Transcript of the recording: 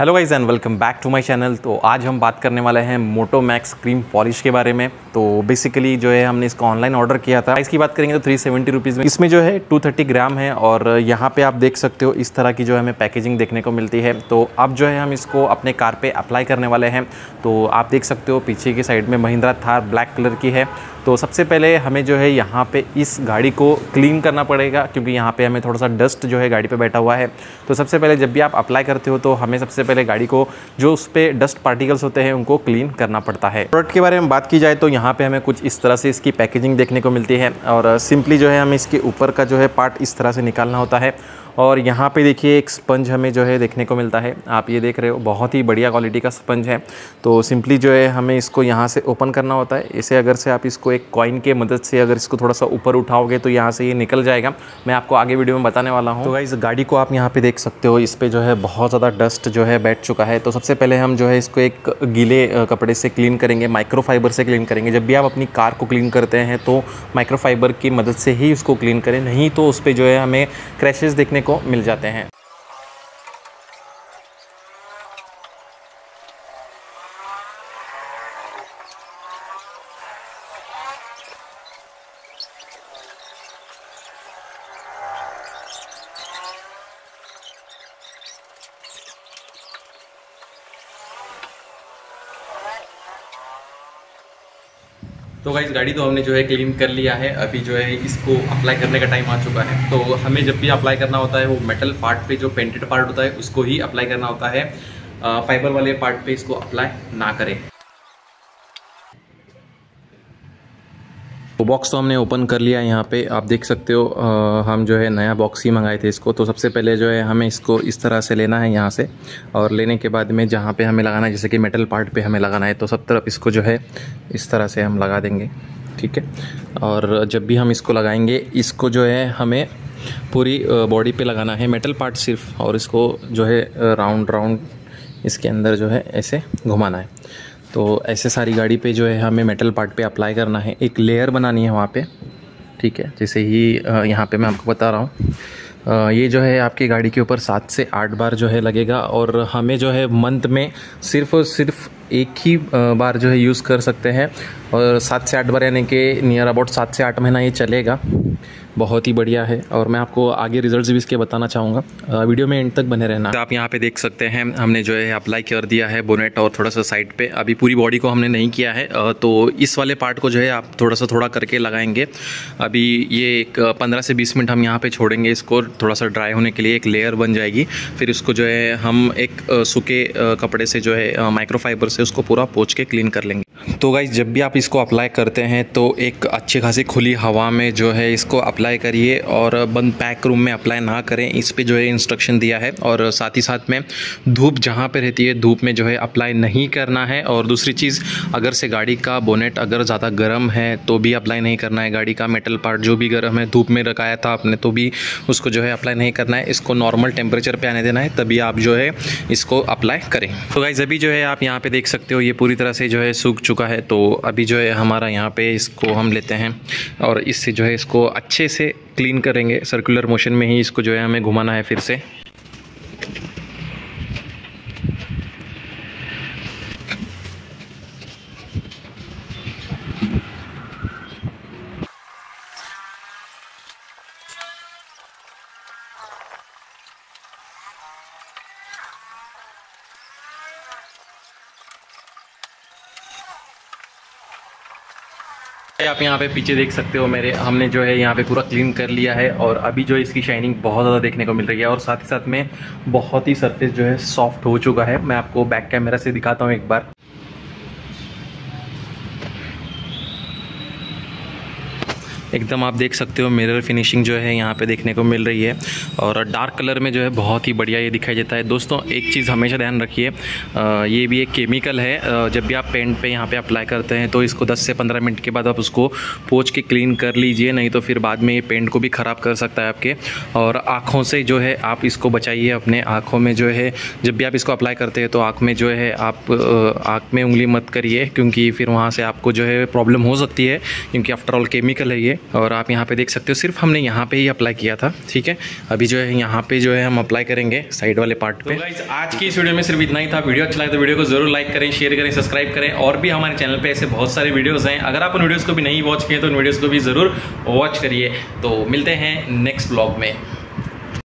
Hello guys and welcome back to my channel तो आज हम बात करने वाले हैं मोटो मैक्स क्रीम पॉलिश के बारे में। तो बेसिकली जो है हमने इसको ऑनलाइन ऑर्डर किया था। इसकी बात करेंगे तो थ्री सेवेंटी रुपीज़ में। इसमें जो है टू थर्टी ग्राम है और यहाँ पे आप देख सकते हो इस तरह की जो है हमें पैकेजिंग देखने को मिलती है। तो अब जो है हम इसको अपने कार पर अप्लाई करने वाले हैं। तो आप देख सकते हो पीछे की साइड में महिंद्रा थार ब्लैक कलर की है। तो सबसे पहले हमें जो है यहाँ पे इस गाड़ी को क्लीन करना पड़ेगा क्योंकि यहाँ पे हमें थोड़ा सा डस्ट जो है गाड़ी पे बैठा हुआ है। तो सबसे पहले जब भी आप अप्लाई करते हो तो हमें सबसे पहले गाड़ी को जो उस पर डस्ट पार्टिकल्स होते हैं, उनको क्लीन करना पड़ता है। प्रोडक्ट के बारे में बात की जाए तो यहाँ पे हमें कुछ इस तरह से इसकी पैकेजिंग देखने को मिलती है और सिंपली जो है, हमें इसके ऊपर का जो है पार्ट इस तरह से निकालना होता है और यहाँ पे देखिए एक स्पंज हमें जो है देखने को मिलता है। आप ये देख रहे हो, बहुत ही बढ़िया क्वालिटी का स्पंज है। तो सिंपली जो है हमें इसको यहाँ से ओपन करना होता है। इसे अगर से आप इसको एक कॉइन के मदद से अगर इसको थोड़ा सा ऊपर उठाओगे तो यहाँ से ये निकल जाएगा। मैं आपको आगे वीडियो में बताने वाला हूँ। तो इस गाड़ी को आप यहाँ पर देख सकते हो। इस पर जो है बहुत ज़्यादा डस्ट जो है बैठ चुका है। तो सबसे पहले हम जो है इसको एक गीले कपड़े से क्लीन करेंगे। माइक्रोफाइबर से क्लीन करेंगे। जब भी आप अपनी कार को क्लीन करते हैं तो माइक्रोफाइबर की मदद से ही उसको क्लीन करें। नहीं तो उस पर जो है हमें क्रैशेज़ देखने को मिल जाते हैं। तो गाइज़ गाड़ी तो हमने जो है क्लीन कर लिया है। अभी जो है इसको अप्लाई करने का टाइम आ चुका है। तो हमें जब भी अप्लाई करना होता है, वो मेटल पार्ट पे जो पेंटेड पार्ट होता है, उसको ही अप्लाई करना होता है। फाइबर वाले पार्ट पे इसको अप्लाई ना करें। तो बॉक्स तो हमने ओपन कर लिया यहाँ पे। आप देख सकते हो आ, हम जो है नया बॉक्स ही मंगाए थे इसको। तो सबसे पहले जो है हमें इसको इस तरह से लेना है यहाँ से। और लेने के बाद में जहाँ पे हमें लगाना है जैसे कि मेटल पार्ट पे हमें लगाना है तो सब तरफ़ इसको जो है इस तरह से हम लगा देंगे। ठीक है? और जब भी हम इसको लगाएँगे इसको जो है हमें पूरी बॉडी पे लगाना है मेटल पार्ट सिर्फ़। और इसको जो है राउंड राउंड इसके अंदर जो है ऐसे घुमाना है। तो ऐसे सारी गाड़ी पे जो है हमें मेटल पार्ट पे अप्लाई करना है। एक लेयर बनानी है वहाँ पे, ठीक है? जैसे ही यहाँ पे मैं आपको बता रहा हूँ। ये जो है आपकी गाड़ी के ऊपर सात से आठ बार जो है लगेगा और हमें जो है मंथ में सिर्फ़ और सिर्फ़ एक ही बार जो है यूज़ कर सकते हैं। और सात से आठ बार यानी कि नियर अबाउट सात से आठ महीना ये चलेगा। बहुत ही बढ़िया है और मैं आपको आगे रिजल्ट्स भी इसके बताना चाहूँगा। वीडियो में एंड तक बने रहना। आप यहाँ पे देख सकते हैं, हमने जो है अप्लाई कर दिया है बोनेट और थोड़ा सा साइड पे। अभी पूरी बॉडी को हमने नहीं किया है तो इस वाले पार्ट को जो है आप थोड़ा सा थोड़ा करके लगाएँगे। अभी ये एक पंद्रह से बीस मिनट हम यहाँ पर छोड़ेंगे इसको, थोड़ा सा ड्राई होने के लिए एक लेयर बन जाएगी। फिर इसको जो है हम एक सूखे कपड़े से जो है माइक्रोफाइबर से उसको पूरा पोच के क्लीन कर लेंगे। तो गाइज़ जब भी आप इसको अप्लाई करते हैं तो एक अच्छी खासी खुली हवा में जो है इसको अप्लाई करिए और बंद पैक रूम में अप्लाई ना करें। इस पे जो है इंस्ट्रक्शन दिया है और साथ ही साथ में धूप जहाँ पे रहती है, धूप में जो है अप्लाई नहीं करना है। और दूसरी चीज़, अगर से गाड़ी का बोनेट अगर ज़्यादा गर्म है तो भी अप्लाई नहीं करना है गाड़ी का। मेटल पार्ट जो भी गर्म है, धूप में रखाया था आपने तो भी उसको जो है अप्लाई नहीं करना है। इसको नॉर्मल टेम्परेचर पर आने देना है, तभी आप जो है इसको अप्लाई करें। तो गाइज़ अभी जो है आप यहाँ पर देख सकते हो, ये पूरी तरह से जो है सूख चुका है तो अभी जो है हमारा यहाँ पे इसको हम लेते हैं और इससे जो है इसको अच्छे से क्लीन करेंगे सर्कुलर मोशन में ही इसको जो है हमें घुमाना है फिर से। आप यहाँ पे पीछे देख सकते हो मेरे, हमने जो है यहाँ पे पूरा क्लीन कर लिया है और अभी जो इसकी शाइनिंग बहुत ज़्यादा देखने को मिल रही है और साथ ही साथ में बहुत ही सरफेस जो है सॉफ्ट हो चुका है। मैं आपको बैक कैमरा से दिखाता हूँ एक बार। एकदम आप देख सकते हो, मिरर फिनिशिंग जो है यहाँ पे देखने को मिल रही है। और डार्क कलर में जो है बहुत ही बढ़िया ये दिखाई देता है। दोस्तों, एक चीज़ हमेशा ध्यान रखिए ये भी एक केमिकल है। जब भी आप पेंट पे यहाँ पे अप्लाई करते हैं तो इसको 10 से 15 मिनट के बाद आप उसको पोच के क्लीन कर लीजिए, नहीं तो फिर बाद में ये पेंट को भी ख़राब कर सकता है आपके। और आँखों से जो है आप इसको बचाइए अपने आँखों में जो है। जब भी आप इसको अप्लाई करते हैं तो आँख में जो है आप आँख में उंगली मत करिए, क्योंकि फिर वहाँ से आपको जो है प्रॉब्लम हो सकती है, क्योंकि आफ्टरऑल केमिकल है ये। और आप यहाँ पे देख सकते हो सिर्फ़ हमने यहाँ पे ही अप्लाई किया था ठीक है? अभी जो है यहाँ पे जो है हम अप्लाई करेंगे साइड वाले पार्ट पे। तो आज की इस वीडियो में सिर्फ़ इतना ही था। वीडियो अच्छा लगे तो वीडियो को ज़रूर लाइक करें शेयर करें सब्सक्राइब करें और भी हमारे चैनल पर ऐसे बहुत सारे वीडियोज़ हैं। अगर आप उन वीडियोज़ को भी नहीं वॉच किए तो उन वीडियोज़ को भी ज़रूर वॉच करिए। तो मिलते हैं नेक्स्ट ब्लॉग में।